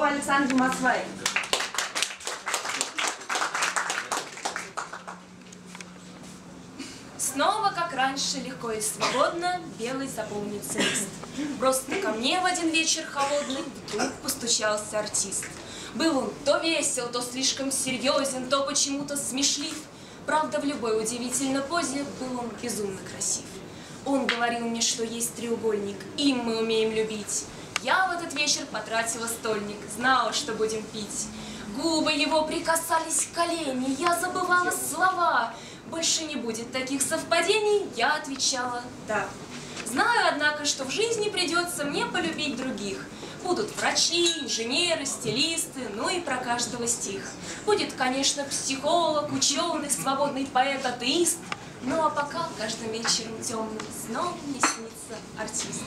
Александре Масвай. Снова, как раньше, легко и свободно белый заполнится лист. Просто ко мне в один вечер холодный вдруг постучался артист. Был он то весел, то слишком серьезен, то почему-то смешлив. Правда, в любой удивительной позе был он безумно красив. Он говорил мне, что есть треугольник, им мы умеем любить. Я в этот вечер потратила стольник, знала, что будем пить. Губы его прикасались к колени, я забывала слова. Больше не будет таких совпадений, я отвечала «да». Знаю, однако, что в жизни придется мне полюбить других. Будут врачи, инженеры, стилисты, ну и про каждого стих. Будет, конечно, психолог, ученый, свободный поэт, атеист. Ну а пока каждым вечером темным снова мне снится артист.